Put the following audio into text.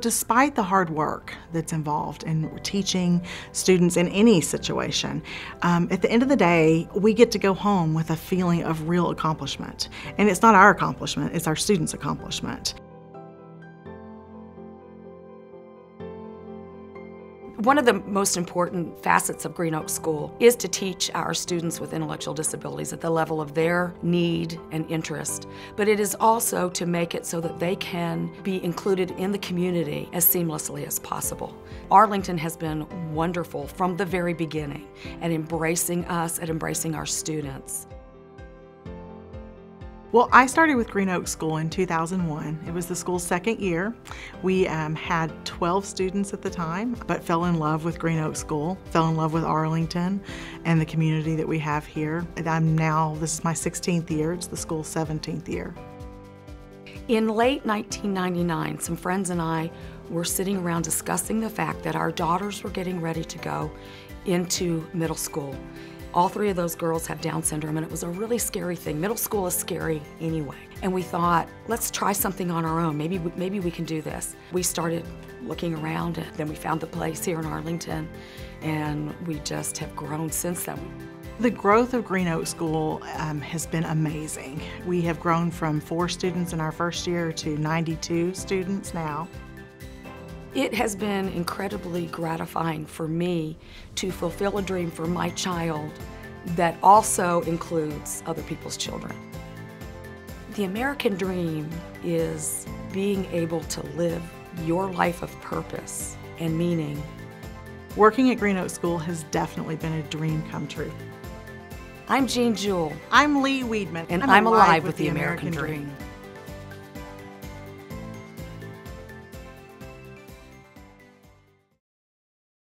Despite the hard work that's involved in teaching students in any situation, um, at the end of the day, we get to go home with a feeling of real accomplishment. And it's not our accomplishment, it's our students' accomplishment. One of the most important facets of Green Oaks School is to teach our students with intellectual disabilities at the level of their need and interest, but it is also to make it so that they can be included in the community as seamlessly as possible. Arlington has been wonderful from the very beginning at embracing us, at embracing our students. Well, I started with Green Oaks School in 2001. It was the school's second year. We um, had 12 students at the time, but fell in love with Green Oaks School, fell in love with Arlington and the community that we have here. And I'm now, this is my 16th year, it's the school's 17th year. In late 1999, some friends and I were sitting around discussing the fact that our daughters were getting ready to go into middle school. All three of those girls have Down syndrome, and it was a really scary thing. Middle school is scary anyway. And we thought, let's try something on our own. Maybe, maybe we can do this. We started looking around, and then we found the place here in Arlington, and we just have grown since then. The growth of Green Oaks School um, has been amazing. We have grown from four students in our first year to 92 students now. It has been incredibly gratifying for me to fulfill a dream for my child that also includes other people's children. The American dream is being able to live your life of purpose and meaning. Working at Green Oaks School has definitely been a dream come true. I'm Jean Jewell. I'm Lee Weedman. And I'm, I'm alive, alive, with, the American, American, dream. dream.